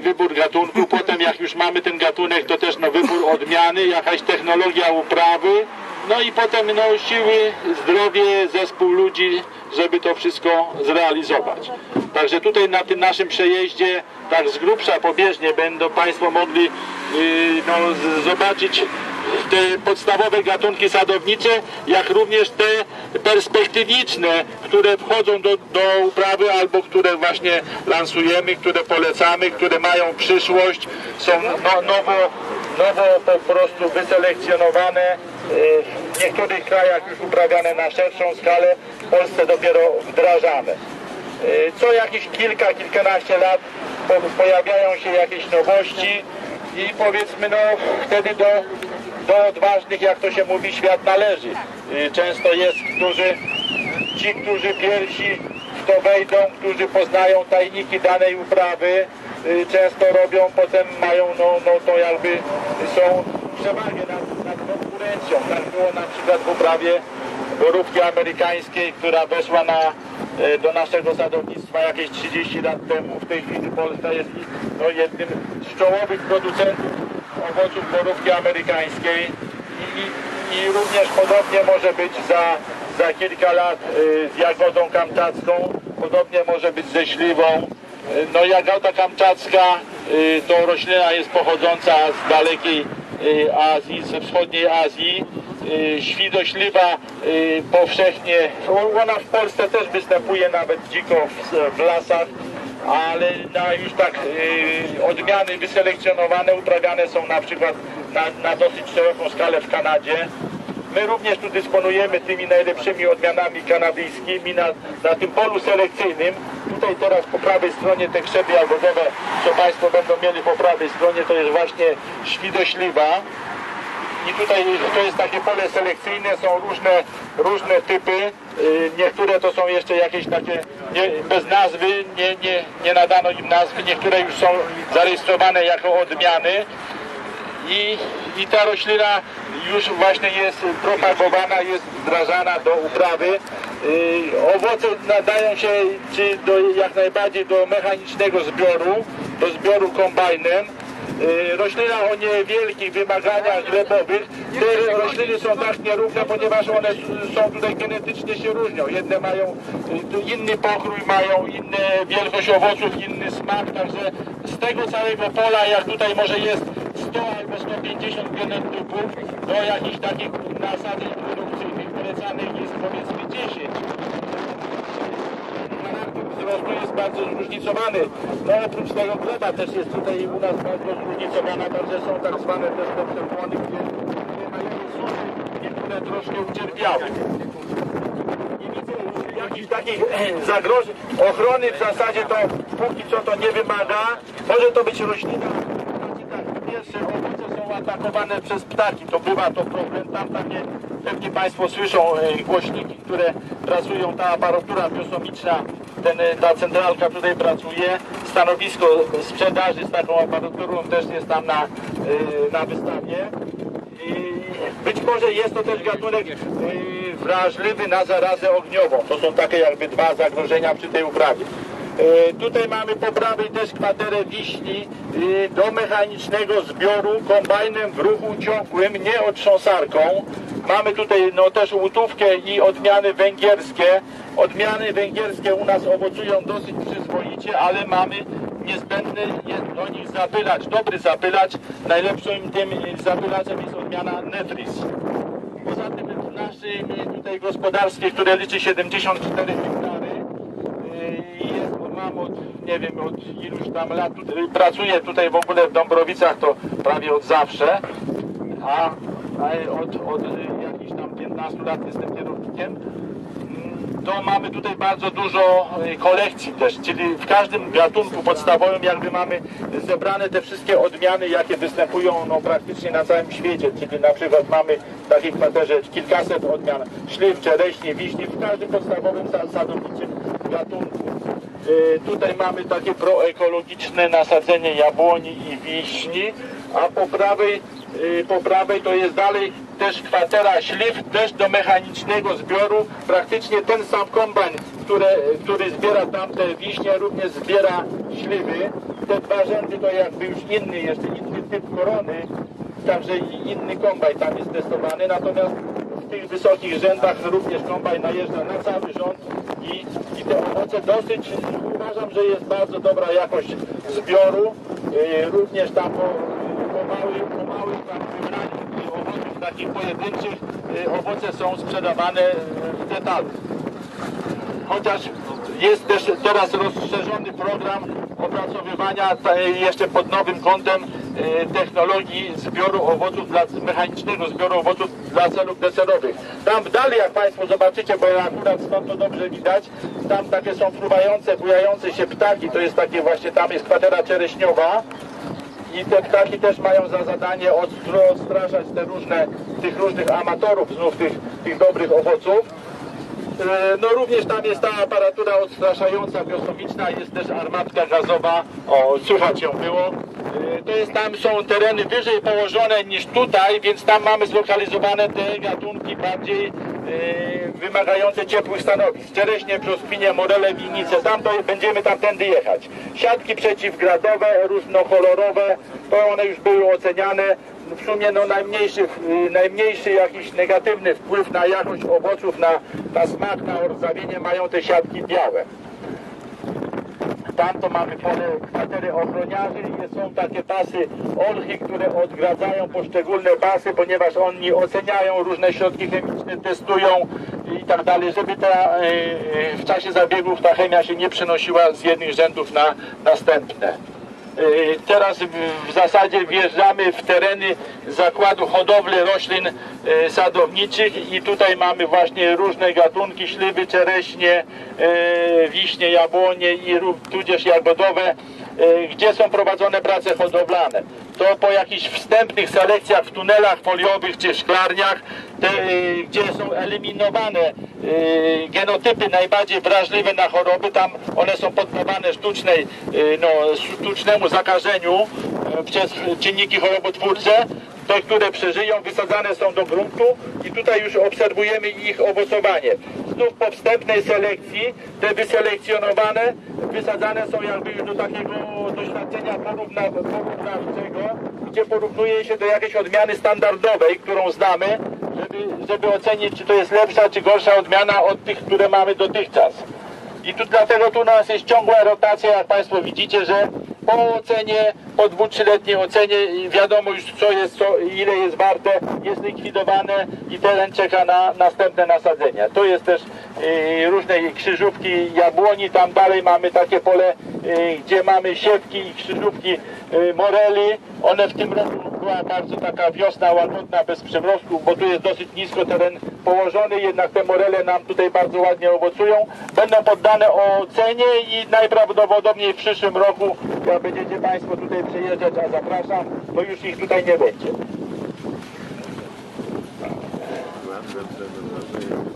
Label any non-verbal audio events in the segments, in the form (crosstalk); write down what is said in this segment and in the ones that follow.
wybór gatunku. Potem jak już mamy ten gatunek, to też no, wybór odmiany, jakaś technologia uprawy. No i potem no, siły, zdrowie, zespół ludzi, żeby to wszystko zrealizować. Także tutaj na tym naszym przejeździe, tak z grubsza pobieżnie będą Państwo mogli yy, no, zobaczyć te podstawowe gatunki sadownicze, jak również te perspektywiczne, które wchodzą do, do uprawy albo które właśnie lansujemy, które polecamy, które mają przyszłość, są no, nowo, nowo po prostu wyselekcjonowane, y, w niektórych krajach już uprawiane na szerszą skalę, w Polsce dopiero wdrażane. Y, Co jakieś kilka, kilkanaście lat po- pojawiają się jakieś nowości i powiedzmy no wtedy do, do odważnych, jak to się mówi, świat należy. Y, Często jest, którzy, ci, którzy pierwsi w to wejdą, którzy poznają tajniki danej uprawy, y, często robią, potem mają, no, no to jakby są przewagę nad, nad konkurencją. Tak było na przykład w uprawie borówki amerykańskiej, która weszła na, e, do naszego sadownictwa jakieś 30 lat temu. W tej chwili Polska jest no, jednym z czołowych producentów owoców borówki amerykańskiej i, i, i również podobnie może być za, za kilka lat e, z jagodą kamczacką, podobnie może być ze śliwą. E, No jagoda kamczacka e, to roślina jest pochodząca z dalekiej e, Azji, ze wschodniej Azji. Y, Świdośliwa y, powszechnie, ona w Polsce też występuje nawet dziko w lasach, ale na już tak y, odmiany wyselekcjonowane, uprawiane są na przykład na, na dosyć szeroką skalę w Kanadzie. My również tu dysponujemy tymi najlepszymi odmianami kanadyjskimi na, na tym polu selekcyjnym. Tutaj teraz po prawej stronie te krzepy jagodowe, co Państwo będą mieli po prawej stronie, to jest właśnie świdośliwa. I tutaj to jest takie pole selekcyjne, są różne, różne typy. Y, Niektóre to są jeszcze jakieś takie nie, bez nazwy, nie, nie, nie nadano im nazwy, niektóre już są zarejestrowane jako odmiany. I, I ta roślina już właśnie jest propagowana, jest wdrażana do uprawy. Y, Owoce nadają się czy do, jak najbardziej do mechanicznego zbioru, do zbioru kombajnem. Y, Roślina o niewielkich wymaganiach glebowych. Te rośliny są tak nierówne, ponieważ one są tutaj genetycznie się różnią. Jedne mają y, inny pokrój, mają inne wielkość owoców, inny smak, także z tego całego pola, jak tutaj może jest 100 albo 150 genetycznych do jakichś takich nasadzeń produkcyjnych polecanych jest powiedzmy 10 wzrostu jest bardzo zróżnicowany. No oprócz tego gleba też jest tutaj u nas bardzo zróżnicowana, także są tak zwane też te przepłony, gdzie, gdzie mają suszy, niektóre troszkę ucierpiały. Nie widzę jakichś takich (clears throat) zagrożeń. Ochrony w zasadzie to póki co to nie wymaga. Może to być roślina. Znaczy tak, Pierwsze owoce są atakowane przez ptaki. To bywa to problem. Tam takie, pewnie Państwo słyszą e, głośniki, które pracują, ta aparatura biosomiczna, ten, e, ta centralka tutaj pracuje. Stanowisko sprzedaży z taką aparaturą też jest tam na, e, na wystawie. Być może jest to też gatunek wrażliwy na zarazę ogniową. To są takie jakby dwa zagrożenia przy tej uprawie. Tutaj mamy po prawej też kwaterę wiśni do mechanicznego zbioru kombajnem w ruchu ciągłym, nie otrząsarką. Mamy tutaj no, też łutówkę i odmiany węgierskie. Odmiany węgierskie u nas owocują dosyć przyzwoicie, ale mamy niezbędny do nich zapylacz, dobry zapylacz. Najlepszym tym zapylaczem jest odmiana Netris. Poza tym w naszym tutaj gospodarstwie, które liczy 74 hektary, yy, jest, mam od, nie wiem, od iluś tam lat, tutaj, pracuję tutaj w ogóle w Dąbrowicach to prawie od zawsze, a od, od jakichś tam 15 lat jestem kierownikiem. To mamy tutaj bardzo dużo y, kolekcji też, czyli w każdym gatunku podstawowym jakby mamy zebrane te wszystkie odmiany, jakie występują no, praktycznie na całym świecie, czyli na przykład mamy w takiej kwaterze kilkaset odmian. Śliw, czereśni, wiśni, w każdym podstawowym sa- sadowniczym gatunku. Y, Tutaj mamy takie proekologiczne nasadzenie jabłoni i wiśni, a po prawej, po prawej to jest dalej też kwatera śliw, też do mechanicznego zbioru. Praktycznie ten sam kombajn, który, który zbiera tamte wiśnie, również zbiera śliwy. Te dwa rzędy to jakby już inny, jeszcze inny typ korony, także inny kombajn tam jest testowany, natomiast w tych wysokich rzędach również kombajn najeżdża na cały rząd i, i te owoce dosyć, uważam, że jest bardzo dobra jakość zbioru, Yy, również tam po małych, po małych wybraniu owoców takich pojedynczych yy, owoce są sprzedawane yy, w detalu. Chociaż jest też teraz rozszerzony program opracowywania ta- jeszcze pod nowym kątem technologii zbioru owoców dla, mechanicznego zbioru owoców dla celów deserowych. Tam dalej, jak Państwo zobaczycie, bo akurat stąd to dobrze widać, tam takie są fruwające, bujające się ptaki, to jest takie właśnie, tam jest kwatera czereśniowa i te ptaki też mają za zadanie odstraszać te różne, tych różnych amatorów znów tych, tych dobrych owoców. E, No również tam jest ta aparatura odstraszająca biosomiczna, jest też armatka gazowa, o słychać ją było. E, To jest tam są tereny wyżej położone niż tutaj, więc tam mamy zlokalizowane te gatunki bardziej e, wymagające ciepłych stanowisk. Czereśnie, brzoskwinie, morele, winnice, tam to będziemy tamtędy jechać. Siatki przeciwgradowe, różnokolorowe, to one już były oceniane. W sumie no, najmniejszy, y, najmniejszy jakiś negatywny wpływ na jakość owoców, na, na smak, na ordzawienie mają te siatki białe. Tam to mamy pole kwatery ochroniarzy i są takie pasy olchy, które odgradzają poszczególne pasy, ponieważ oni oceniają różne środki chemiczne, testują i tak dalej, żeby ta, y, y, w czasie zabiegów ta chemia się nie przenosiła z jednych rzędów na następne. Y, Teraz w- zasadzie wjeżdżamy w tereny zakładu hodowli roślin y, sadowniczych i tutaj mamy właśnie różne gatunki, śliwy, czereśnie, y, wiśnie, jabłonie i tudzież jagodowe, gdzie są prowadzone prace hodowlane. To po jakichś wstępnych selekcjach w tunelach foliowych czy szklarniach, te, y, gdzie są eliminowane y, genotypy najbardziej wrażliwe na choroby, tam one są poddawane sztucznej, y, no, sztucznemu zakażeniu y, przez czynniki chorobotwórcze, te, które przeżyją, wysadzane są do gruntu i tutaj już obserwujemy ich owocowanie. Znów po wstępnej selekcji te wyselekcjonowane wysadzane są jakby już do takiego doświadczenia porówna, porównawczego, gdzie porównuje się do jakiejś odmiany standardowej, którą znamy, żeby, żeby ocenić, czy to jest lepsza, czy gorsza odmiana od tych, które mamy dotychczas. I tu dlatego tu nas jest ciągła rotacja, jak Państwo widzicie, że po ocenie, po dwu, trzyletniej ocenie wiadomo już co jest, co, ile jest warte, jest likwidowane i teren czeka na następne nasadzenia. Tu jest też y, różne krzyżówki jabłoni, tam dalej mamy takie pole, y, gdzie mamy siewki i krzyżówki y, moreli. One w tym roku była bardzo taka wiosna łagodna, bez przymrozków, bo tu jest dosyć nisko teren położony, jednak te morele nam tutaj bardzo ładnie owocują. Będą poddane ocenie i najprawdopodobniej w przyszłym roku, jak będziecie Państwo tutaj przyjeżdżać, a zapraszam, to już ich tutaj nie będzie.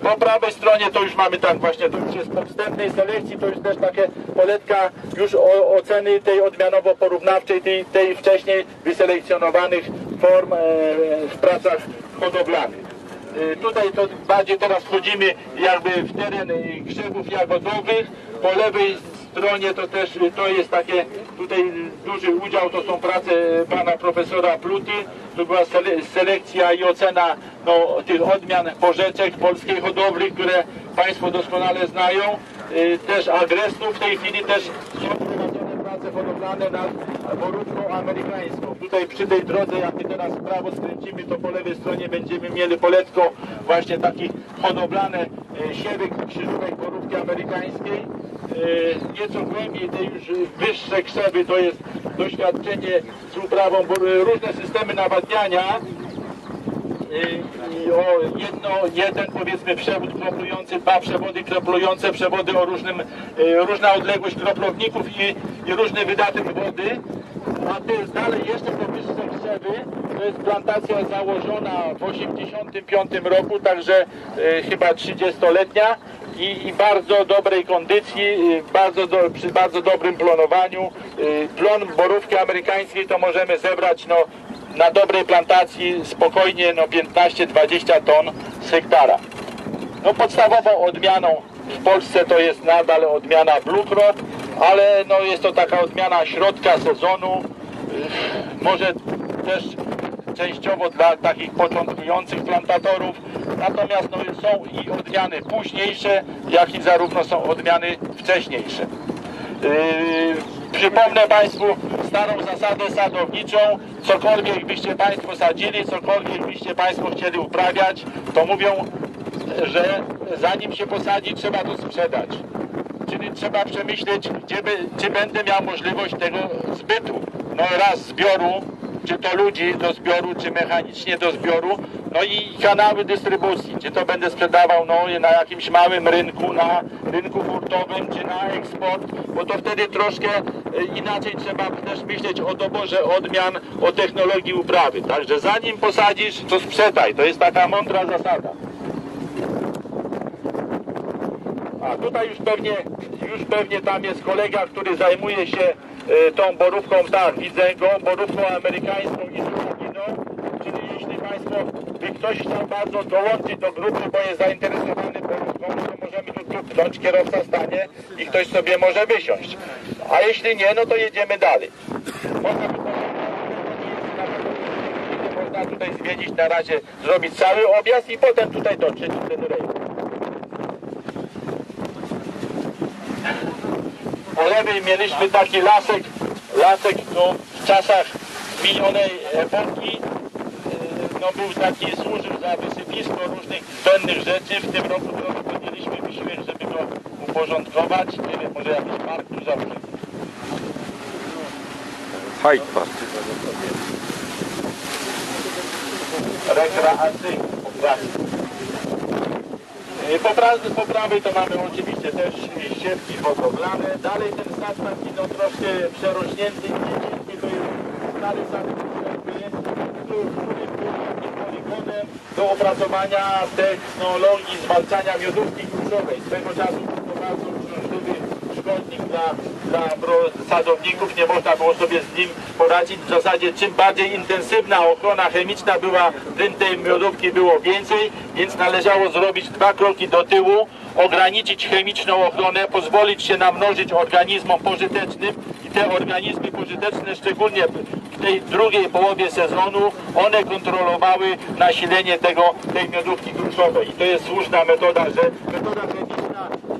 Po prawej stronie to już mamy tak właśnie, to już jest po wstępnej selekcji, to już też takie poletka już o, oceny tej odmianowo-porównawczej, tej, tej wcześniej wyselekcjonowanych form e, w pracach hodowlanych. E, Tutaj to bardziej teraz wchodzimy jakby w teren e, grzybów jagodowych. Po lewej stronie to też e, to jest takie tutaj duży udział, to są prace pana profesora Pluty. To była sele, selekcja i ocena no, tych odmian porzeczek polskiej hodowli, które Państwo doskonale znają. Też agresu w tej chwili też są prace hodowlane borówką amerykańską. Tutaj przy tej drodze, jak my teraz w prawo skręcimy, to po lewej stronie będziemy mieli poletko właśnie takich hodowlane e, siewek i krzyżówek borówki amerykańskiej. E, Nieco głębiej te już wyższe krzewy to jest doświadczenie z uprawą różne systemy nawadniania o jedno, jeden powiedzmy przewód kroplujący, dwa przewody kroplujące, przewody o różnym, e, różna odległość kroplowników i, i różny wydatek wody. A to jest dalej jeszcze powyższe krzewy, to jest plantacja założona w 85 roku, także e, chyba 30-letnia i, i bardzo dobrej kondycji, bardzo do, przy bardzo dobrym plonowaniu. Plon borówki amerykańskiej to możemy zebrać no, na dobrej plantacji spokojnie no 15-20 ton z hektara. No podstawową odmianą w Polsce to jest nadal odmiana Blue ale no jest to taka odmiana środka sezonu, może też częściowo dla takich początkujących plantatorów, natomiast no, są i odmiany późniejsze, jak i zarówno są odmiany wcześniejsze. Yy, przypomnę Państwu starą zasadę sadowniczą, cokolwiek byście Państwo sadzili, cokolwiek byście Państwo chcieli uprawiać, to mówią, że zanim się posadzi, trzeba to sprzedać. Czyli trzeba przemyśleć, gdzie by, czy będę miał możliwość tego zbytu. No raz zbioru, czy to ludzi do zbioru, czy mechanicznie do zbioru, no i kanały dystrybucji, czy to będę sprzedawał no, na jakimś małym rynku, na rynku hurtowym, czy na eksport, bo to wtedy troszkę e, inaczej trzeba też myśleć o doborze odmian, o technologii uprawy. Także zanim posadzisz, to sprzedaj. To jest taka mądra zasada. A tutaj już pewnie, już pewnie tam jest kolega, który zajmuje się tą borówką, tak, widzę go, borówką amerykańską i żurawiną. Czyli jeśli Państwo, by ktoś chciał bardzo dołączyć do grupy, bo jest zainteresowany borówką, to możemy tu tupnąć, kierowca stanie i ktoś sobie może wysiąść. A jeśli nie, no to jedziemy dalej. Można tutaj, zwiedzić na razie, zrobić cały objazd i potem tutaj dotrzeć do ten rejon. Po lewej mieliśmy taki lasek, lasek no, w czasach minionej epoki, e, no był taki, służył za wysypisko różnych zbędnych rzeczy. W tym roku trochę podjęliśmy wysiłek, żeby go uporządkować. Nie wiem, może jakiś park tu założyć. Hyde Park. rekreacyjny E, Po, po prawej to mamy oczywiście też ścieżki hodowlane. Dalej ten sad no troszkę przerośnięty, niecięty, to jest stary sad, poligonem do opracowania technologii zwalczania miodówki kruszowej. Swego czasu był to bardzo uciążliwy szkodnik dla, dla sadowników, nie można było sobie z nim poradzić. W zasadzie czym bardziej intensywna ochrona chemiczna była, tym tej miodówki było więcej, więc należało zrobić dwa kroki do tyłu, ograniczyć chemiczną ochronę, pozwolić się namnożyć organizmom pożytecznym i te organizmy pożyteczne, szczególnie w tej drugiej połowie sezonu, one kontrolowały nasilenie tego, tej miodówki gruszowej. I to jest słuszna metoda, że metoda chemiczna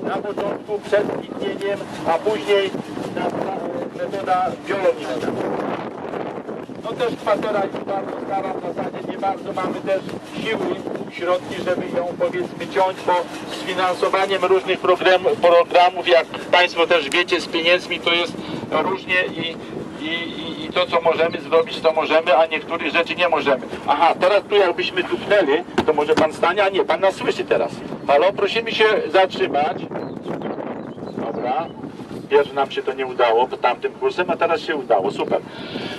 na początku przed kwitnieniem, a później na, metoda biologiczna. No też kwatera jest bardzo stara, w zasadzie nie bardzo mamy też siły, środki, żeby ją powiedzmy ciąć, bo z finansowaniem różnych program, programów, jak Państwo też wiecie, z pieniędzmi to jest różnie i, i, i, i to co możemy zrobić, to możemy, a niektórych rzeczy nie możemy. Aha, teraz tu jakbyśmy tupnęli, to może Pan stanie, a nie, Pan nas słyszy teraz. Halo, prosimy się zatrzymać. Dobra. Pierwszy nam się to nie udało pod tamtym kursem, a teraz się udało. Super.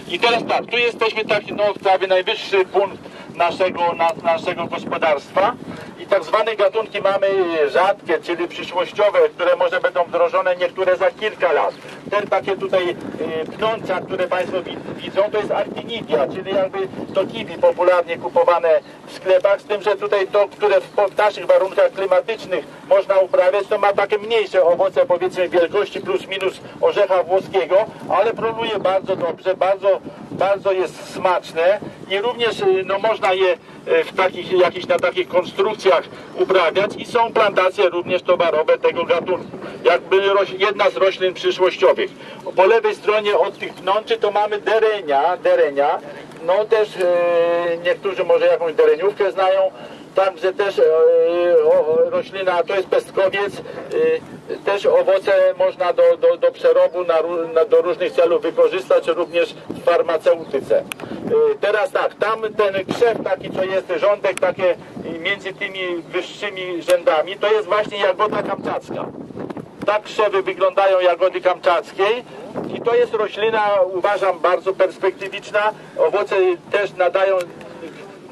I teraz tak, tu jesteśmy taki, no prawie najwyższy punkt naszego, na, naszego gospodarstwa i tak zwane gatunki mamy rzadkie, czyli przyszłościowe, które może będą wdrożone niektóre za kilka lat. Te takie tutaj y, pnącza, które Państwo wi- widzą, to jest Artinidia, czyli jakby to kiwi popularnie kupowane w sklepach, z tym, że tutaj to, które w, naszych warunkach klimatycznych można uprawiać, to ma takie mniejsze owoce, powiedzmy wielkości plus minus orzecha włoskiego, ale proluje bardzo dobrze, bardzo, bardzo jest smaczne i również y, no, można je y, w takich, jakichś na takich konstrukcjach uprawiać i są plantacje również towarowe tego gatunku. Jakby jedna z roślin przyszłościowych. Po lewej stronie od tych pnączy to mamy derenia, derenia. No też e, niektórzy może jakąś dereniówkę znają. Także też e, o, roślina, to jest pestkowiec, e, też owoce można do, do, do przerobu na, na, do różnych celów wykorzystać, również w farmaceutyce. E, teraz tak, tam ten krzew taki, co jest rządek takie między tymi wyższymi rzędami, to jest właśnie jagoda kamczacka. Tak krzewy wyglądają jagody kamczackiej i to jest roślina, uważam, bardzo perspektywiczna. Owoce też nadają,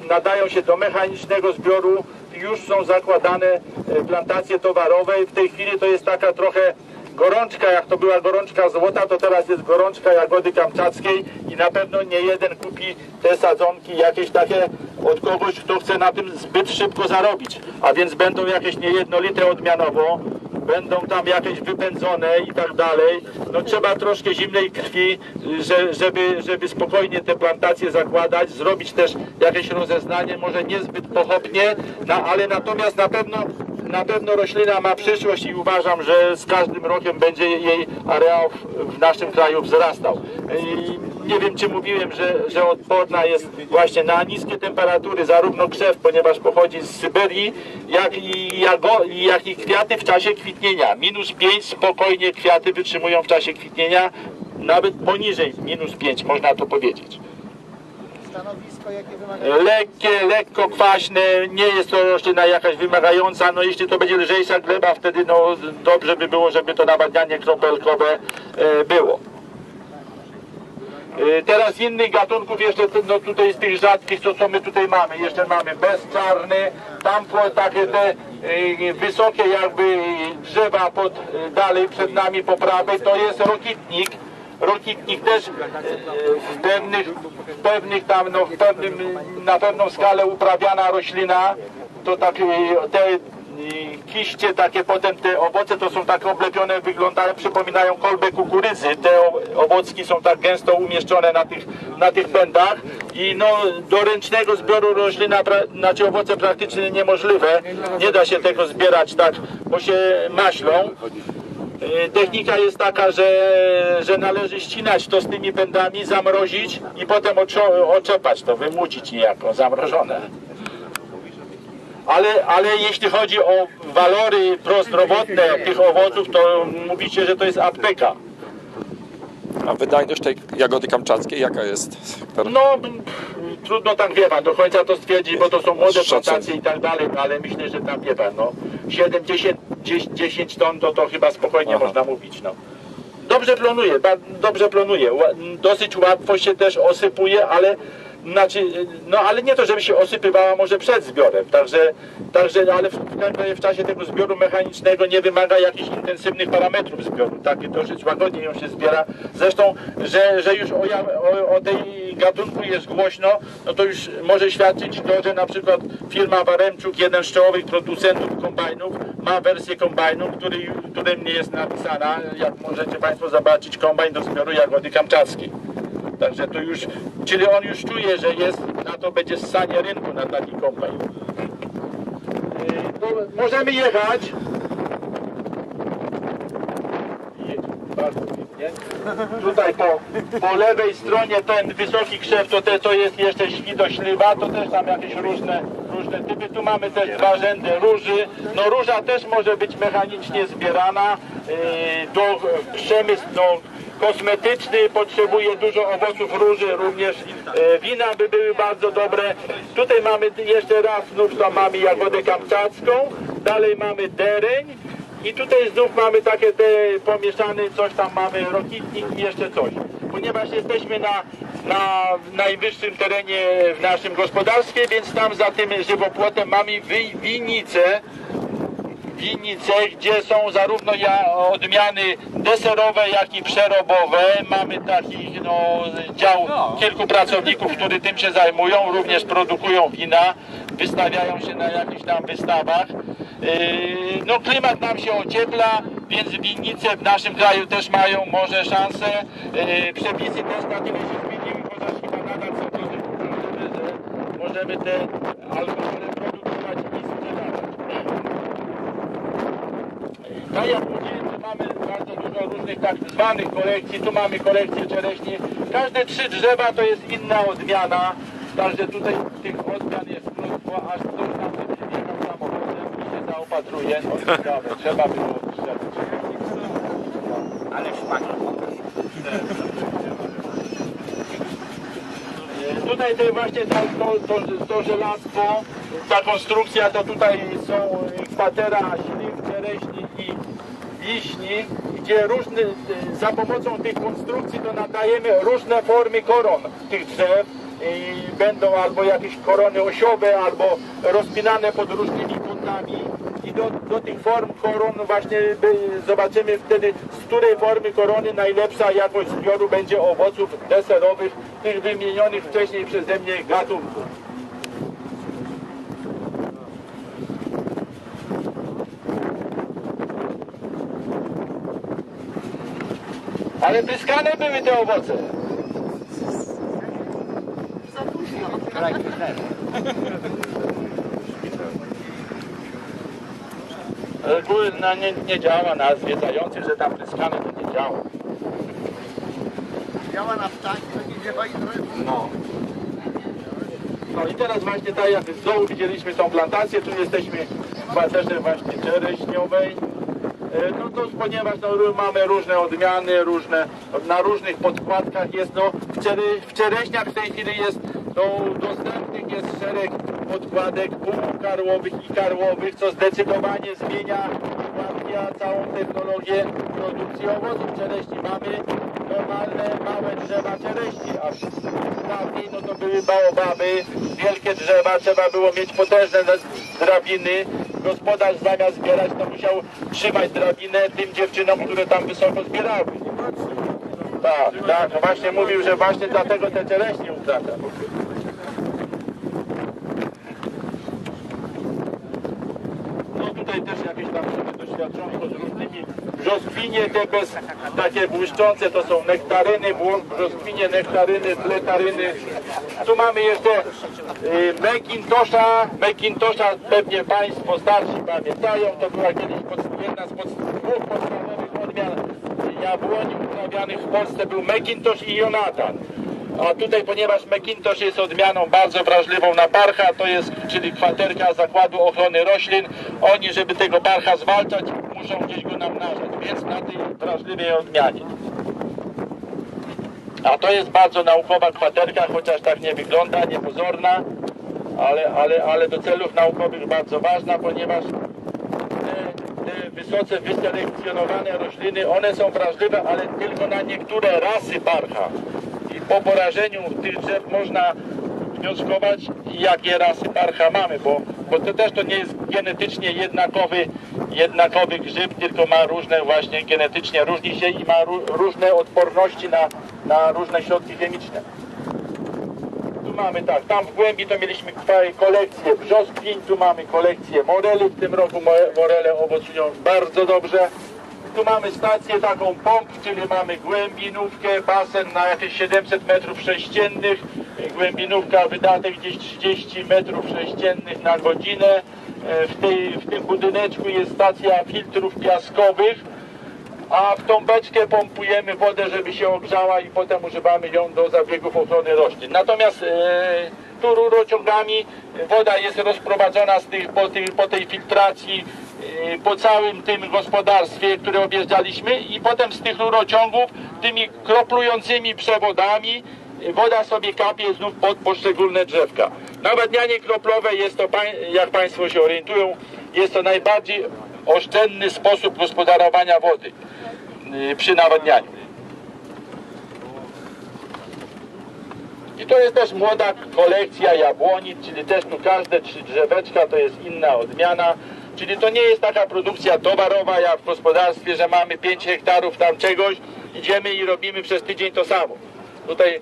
nadają się do mechanicznego zbioru. Już są zakładane e, plantacje towarowe. W tej chwili to jest taka trochę gorączka, jak to była gorączka złota, to teraz jest gorączka jagody kamczackiej i na pewno nie jeden kupi te sadzonki jakieś takie od kogoś, kto chce na tym zbyt szybko zarobić. A więc będą jakieś niejednolite odmianowo, będą tam jakieś wypędzone i tak dalej. No trzeba troszkę zimnej krwi, że, żeby, żeby spokojnie te plantacje zakładać, zrobić też jakieś rozeznanie, może niezbyt pochopnie, no, ale natomiast na pewno na pewno roślina ma przyszłość i uważam, że z każdym rokiem będzie jej areał w naszym kraju wzrastał. I nie wiem, czy mówiłem, że, że odporna jest właśnie na niskie temperatury, zarówno krzew, ponieważ pochodzi z Syberii, jak i, jago, jak i kwiaty w czasie kwitnienia. Minus 5 spokojnie kwiaty wytrzymują w czasie kwitnienia, nawet poniżej minus 5 można to powiedzieć. Stanowisko jakie? Lekkie, lekko kwaśne, nie jest to roślina jakaś wymagająca, no jeśli to będzie lżejsza gleba, wtedy no dobrze by było, żeby to nawadnianie kropelkowe e, było. E, Teraz innych gatunków jeszcze no tutaj z tych rzadkich, co, co my tutaj mamy, jeszcze mamy bezczarny, tam takie te e, wysokie jakby drzewa pod, e, dalej przed nami po prawej, to jest rokitnik. Rokitnik też w pewnych, w pewnych tam, no w pewnym, na pewną skalę uprawiana roślina, to tak te e, kiście, takie potem te owoce to są tak oblepione, wyglądają, przypominają kolbę kukurydzy. Te owocki są tak gęsto umieszczone na tych, na tych pędach i no do ręcznego zbioru roślina, znaczy owoce praktycznie niemożliwe. Nie da się tego zbierać tak, bo się maślą. E, Technika jest taka, że, że należy ścinać to z tymi pędami, zamrozić i potem oczepać to, wymucić niejako, zamrożone. Ale, ale jeśli chodzi o walory prozdrowotne tych owoców, to mówicie, że to jest apteka. A wydajność tej jagody kamczackiej jaka jest? No, trudno tak wie pan do końca to stwierdzić, bo to są młode plantacje i tak dalej, ale myślę, że tam wie pan, no 7-10 10 ton to, to chyba spokojnie Aha. można mówić, no. Dobrze plonuje, dobrze plonuje, dosyć łatwo się też osypuje, ale znaczy, no ale nie to, żeby się osypywała może przed zbiorem, także, także ale w, w, w czasie tego zbioru mechanicznego nie wymaga jakichś intensywnych parametrów zbioru, takie dosyć łagodnie ją się zbiera, zresztą, że, że już o, o, o tej gatunku jest głośno, no to już może świadczyć to, że na przykład firma Waremczuk, jeden z czołowych producentów kombajnów, ma wersję kombajnu, który, którym nie jest napisana, jak możecie Państwo zobaczyć, kombajn do zbioru jagody kamczackiej. Także to już, czyli on już czuje, że jest, na to będzie ssanie rynku na taki kombajn. To możemy jechać. Jedź, bardzo pięknie. Tutaj po, po lewej stronie ten wysoki krzew, to, te, to jest jeszcze świdośliwa, to też tam jakieś różne, różne typy. Tu mamy też dwa rzędy róży. No róża też może być mechanicznie zbierana. Yy, do przemysł no, kosmetyczny potrzebuje dużo owoców róży, również e, wina by były bardzo dobre. Tutaj mamy jeszcze raz znów tam mamy jagodę kamczacką, dalej mamy dereń i tutaj znów mamy takie te pomieszane, coś tam mamy rokitnik i jeszcze coś. Ponieważ jesteśmy na, na najwyższym terenie w naszym gospodarstwie, więc tam za tym żywopłotem mamy wi- winnice, gdzie są zarówno ja, odmiany deserowe, jak i przerobowe. Mamy takich no, dział kilku pracowników, którzy tym się zajmują, również produkują wina, wystawiają się na jakichś tam wystawach. Yy, No klimat nam się ociepla, więc winnice w naszym kraju też mają może szansę. Yy, Przepisy też na tyle się zmieniły, chociaż chyba nadal są uproszczone, że możemy te alkohole produkować i sprzedawać. Na tu mamy bardzo dużo różnych tak zwanych kolekcji. Tu mamy kolekcję czereśni. Każde trzy drzewa to jest inna odmiana. Także tutaj tych odmian jest mnóstwo, aż ktoś tam przyjechał samochodem i się zaopatruje. No ciekawe, trzeba było strzelić. Ale szpak. E, Tutaj te właśnie to, to, to, to żelazko, ta konstrukcja, to tutaj są e, kwatera wiśni, gdzie e, za pomocą tych konstrukcji to nadajemy różne formy koron tych drzew i będą albo jakieś korony osiowe, albo rozpinane pod różnymi kątami. i do, do tych form koron właśnie zobaczymy wtedy, z której formy korony najlepsza jakość zbioru będzie owoców deserowych, tych wymienionych wcześniej przeze mnie gatunków. Ale pyskane były te owoce. Reguły na nie, nie działa na zwiedzających, że tam pryskane to nie działa. Działa na ptaki, to nie działa i. No. No i teraz właśnie tak jak z dołu widzieliśmy tą plantację, tu jesteśmy w kwaterze właśnie czereśniowej. E, No to ponieważ no, mamy różne odmiany, różne, na różnych podkładkach jest, no w czereśniach w tej chwili jest, no dostępnych jest szereg podkładek półkarłowych i karłowych, co zdecydowanie zmienia ułatwia całą technologię produkcji owoców czereśni. Mamy normalne małe drzewa czereśni, a dawniej no to były baobaby, wielkie drzewa, trzeba było mieć potężne drabiny. Gospodarz zamiast zbierać, to musiał trzymać drabinę tym dziewczynom, które tam wysoko zbierały. Tak, tak, właśnie mówił, że właśnie dlatego te czereśnie utrata. No tutaj też jakieś tam doświadczone z różnymi brzoskwinie te bez, takie błyszczące to są nektaryny, brzoskwinie, nektaryny, fletaryny. Tu mamy jeszcze y, Macintosha, pewnie Państwo starsi pamiętają, to była kiedyś pod, jedna z pod, dwóch podstawowych odmian jabłoni uprawianych w Polsce był Macintosh i Jonathan. A tutaj, ponieważ Macintosh jest odmianą bardzo wrażliwą na parcha, to jest, czyli kwaterka Zakładu Ochrony Roślin, oni, żeby tego parcha zwalczać, muszą gdzieś go namnażać, więc na tej wrażliwej odmianie. A to jest bardzo naukowa kwaterka, chociaż tak nie wygląda, niepozorna, ale, ale, ale do celów naukowych bardzo ważna, ponieważ te wysoce wyselekcjonowane rośliny, one są wrażliwe, ale tylko na niektóre rasy parcha. I po porażeniu tych drzew można wnioskować, jakie rasy parcha mamy, bo, bo to też to nie jest genetycznie jednakowy, jednakowy grzyb, tylko ma różne właśnie genetycznie różni się i ma ró- różne odporności na, na różne środki chemiczne. Tu mamy tak, tam w głębi to mieliśmy kolekcję brzoskwiń, tu mamy kolekcję moreli, w tym roku mo- morele owocują bardzo dobrze. Tu mamy stację taką pomp, czyli mamy głębinówkę, basen na jakieś 700 metrów sześciennych. Głębinówka wydatek gdzieś 30 metrów sześciennych na godzinę. E, W, tej, w tym budyneczku jest stacja filtrów piaskowych a w tą beczkę pompujemy wodę, żeby się ogrzała i potem używamy ją do zabiegów ochrony roślin. Natomiast e, tu rurociągami woda jest rozprowadzona z tych, po, po tej filtracji po całym tym gospodarstwie, które objeżdżaliśmy i potem z tych rurociągów tymi kroplującymi przewodami e, woda sobie kapie znów pod poszczególne drzewka. Nawadnianie kroplowe jest to, jak Państwo się orientują, jest to najbardziej oszczędny sposób gospodarowania wody y, przy nawadnianiu. I to jest też młoda kolekcja jabłoni, czyli też tu każde trzy drzeweczka to jest inna odmiana. Czyli to nie jest taka produkcja towarowa jak w gospodarstwie, że mamy 5 hektarów tam czegoś, idziemy i robimy przez tydzień to samo. Tutaj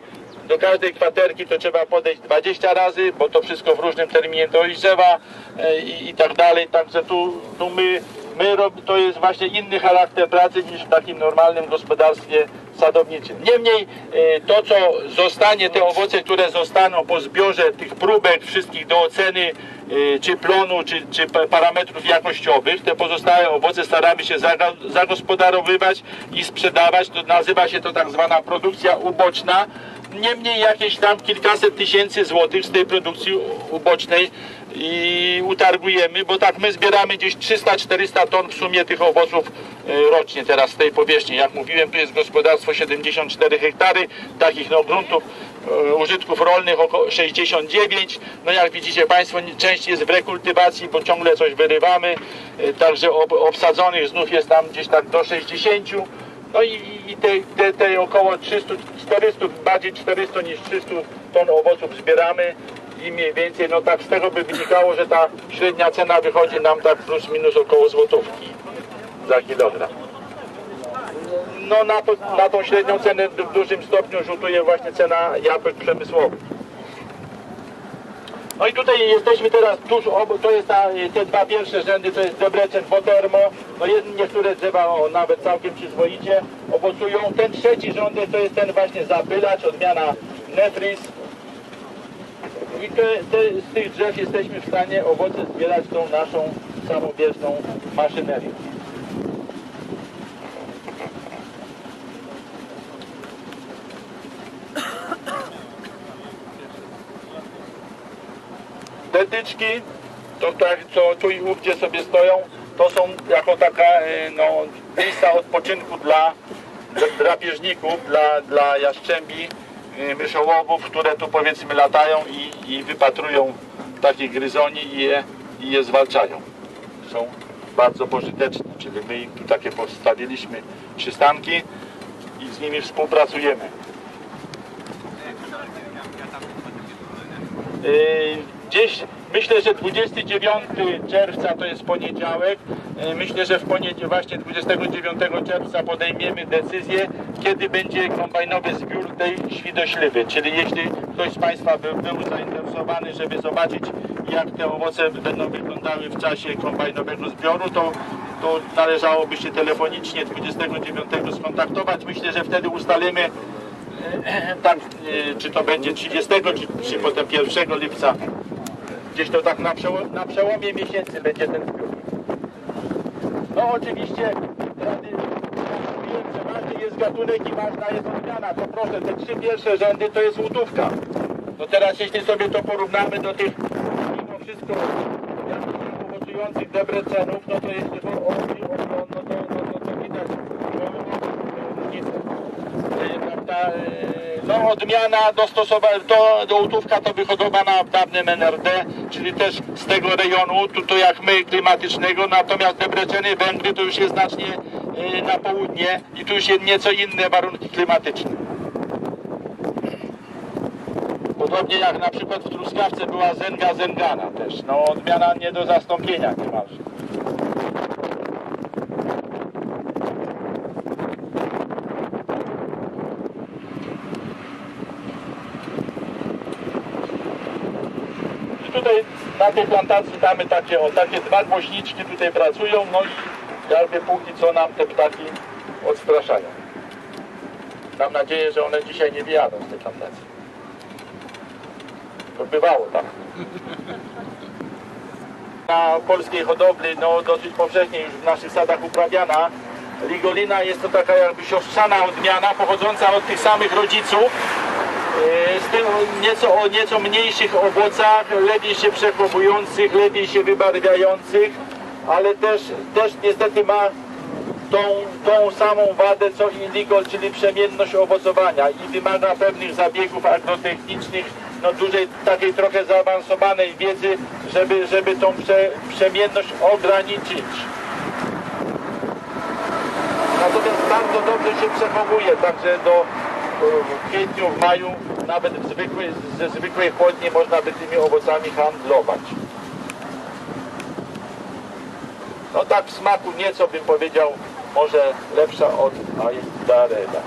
do każdej kwaterki to trzeba podejść 20 razy, bo to wszystko w różnym terminie dojrzewa e, i, i tak dalej. Także tu, tu my, my rob, to jest właśnie inny charakter pracy niż w takim normalnym gospodarstwie sadowniczym. Niemniej e, to, co zostanie, te owoce, które zostaną po zbiorze tych próbek wszystkich do oceny e, czy plonu, czy, czy pa- parametrów jakościowych, te pozostałe owoce staramy się zagospodarowywać i sprzedawać. To nazywa się to tak zwana produkcja uboczna. Niemniej jakieś tam kilkaset tysięcy złotych z tej produkcji ubocznej i utargujemy, bo tak my zbieramy gdzieś 300-400 ton w sumie tych owoców e, rocznie teraz z tej powierzchni. Jak mówiłem, tu jest gospodarstwo 74 hektary, takich no gruntów e, użytków rolnych około 69. No jak widzicie Państwo, część jest w rekultywacji, bo ciągle coś wyrywamy, e, także ob, obsadzonych znów jest tam gdzieś tak do 60. No i, i te, te, te około 300, 400, bardziej 400 niż 300 ton owoców zbieramy i mniej więcej, no tak z tego by wynikało, że ta średnia cena wychodzi nam tak plus minus około złotówki za kilogram. No na, to, na tą średnią cenę w dużym stopniu rzutuje właśnie cena jabłek przemysłowych. No i tutaj jesteśmy teraz tuż obok, to jest ta, te dwa pierwsze rzędy, to jest Debrecen Botermo, no niektóre drzewa o, nawet całkiem przyzwoicie owocują. Ten trzeci rządek to jest ten właśnie zapylacz, odmiana Nefris. I te, te, z tych drzew jesteśmy w stanie owoce zbierać tą naszą samobieżną maszynerią. Te tyczki, to tak, co tu i ówdzie sobie stoją, to są jako taka e, no, miejsca odpoczynku dla drapieżników, dla, dla jaszczębi, myszołowów, które tu powiedzmy latają i, i wypatrują takich gryzoni i je, i je zwalczają. Są bardzo pożyteczne, czyli my im tu takie postawiliśmy przystanki i z nimi współpracujemy. Yy, Gdzieś myślę, że 29 czerwca to jest poniedziałek. Yy, Myślę, że w poniedziałek, właśnie 29 czerwca podejmiemy decyzję, kiedy będzie kombajnowy zbiór tej świdośliwy. Czyli jeśli ktoś z Państwa by, był zainteresowany, żeby zobaczyć, jak te owoce będą wyglądały w czasie kombajnowego zbioru, to, to należałoby się telefonicznie 29 skontaktować. Myślę, że wtedy ustalimy tak, e, czy to będzie 30, czy, czy potem 1 lipca. Gdzieś to tak na, na przełomie miesięcy będzie ten zbiór. No oczywiście, rady, mówiłem, że ważny jest gatunek i ważna jest odmiana. To proszę, te trzy pierwsze rzędy to jest łutówka. No teraz jeśli sobie to porównamy do tych, mimo wszystko, owocujących debrecenów, no to jeśli to o, no, to, no, to, to widać różnicę prawda, e, no odmiana dostosowana, to do łutówka to wyhodowana w dawnym NRD, czyli też z tego rejonu, tu to jak my klimatycznego, natomiast Debreceny, Węgry to już jest znacznie e, na południe i tu już jest nieco inne warunki klimatyczne. Podobnie jak na przykład w Truskawce była Zenga Zengana też, no odmiana nie do zastąpienia niemalże. I tutaj na tej plantacji mamy takie, o, takie dwa głośniczki tutaj pracują, no i jakby póki co nam te ptaki odstraszają. Mam nadzieję, że one dzisiaj nie wyjadą z tej plantacji. To bywało tak. Na polskiej hodowli, no dosyć powszechnie już w naszych sadach uprawiana. Ligolina jest to taka jakby siostrzana odmiana pochodząca od tych samych rodziców. E, Z tym nieco, o nieco mniejszych owocach, lepiej się przechowujących, lepiej się wybarwiających, ale też, też niestety ma tą, tą samą wadę co indigol, czyli przemienność owocowania i wymaga pewnych zabiegów agrotechnicznych, no dużej takiej trochę zaawansowanej wiedzy, żeby, żeby tą prze, przemienność ograniczyć. Natomiast bardzo dobrze się przechowuje, także do w kwietniu, w maju, nawet w zwykłej, ze zwykłej chłodni można by tymi owocami handlować. No tak w smaku nieco bym powiedział, może lepsza od Aidareda.